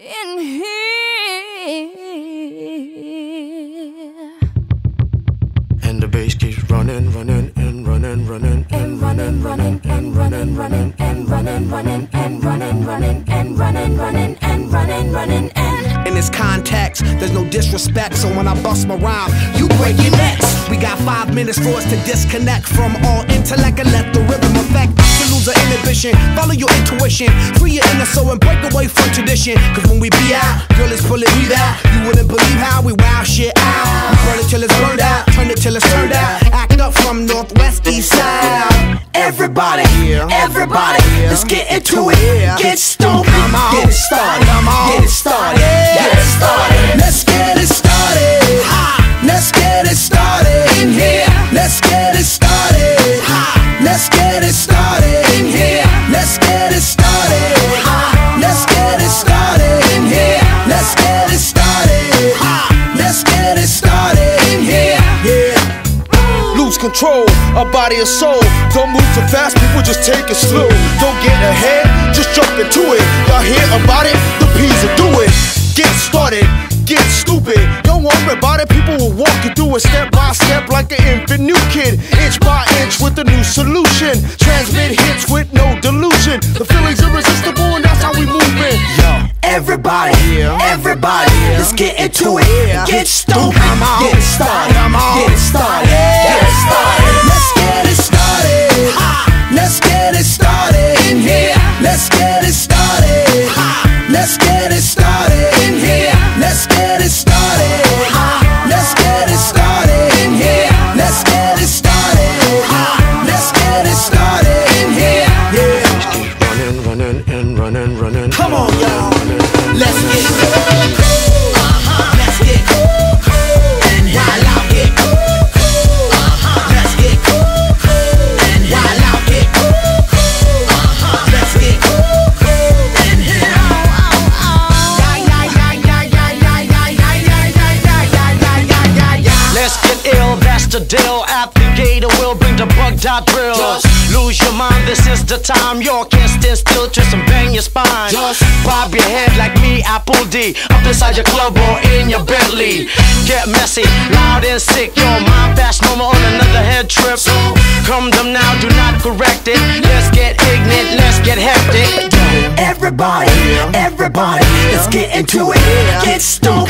in here. And the bass keeps running, running, and running, running, and running, running, and running, running, and running, running, and running, running, and running, running, and running, running, this context, there's no disrespect. So when I bust my rhyme, you break your necks. We got five minutes for us to disconnect from all intellect and let the rhythm affect. To lose our inhibition, follow your intuition, free your inner soul and break away from tradition. Cause when we be out, girl, it's pulling me out. You wouldn't believe how we wow shit out. We burn it till it's burned out, turn it till it's turned out. Act up from northwest, east side. Everybody, everybody, let's get into it. Get stoned, get it started, get it started, get it started in here. Let's get it started. Let's get it started in here. Let's get it started. Let's get it started in here. Let's get it started. Let's get it started in here. Yeah. Lose control of body and soul. Don't move too fast, people just take it slow. Don't get ahead, just jump into it. Y'all hear about it? The Peas will do. Get started, get stupid. Don't worry about it, people will walk you through it step by step like an infant new kid. Inch by inch with a new solution. Transmit hits with no delusion. The feeling's irresistible and that's how we move it. Yo. Everybody, everybody, let's get into it. Get stupid, get it started, get it started, get it started. Let's get it started. Let's get it started in here. Let's get it started. Let's get it started Come on, y'all. Let's get cool. Let's get cool. And while get cool. Let's get cool. And while get cool. Let's get cool. And Let's get ill, that's the deal. We'll bring the bug dot drill. Lose your mind, this is the time. You can't stand still, twist and bang your spine. Just bob your head like me, Apple D. Up inside your club or in your Bentley. Get messy, loud and sick. Your mind fast, no more on another head trip. So come them now, do not correct it. Let's get ignorant, let's get hectic. Everybody, everybody, let's get into it. Get stoked,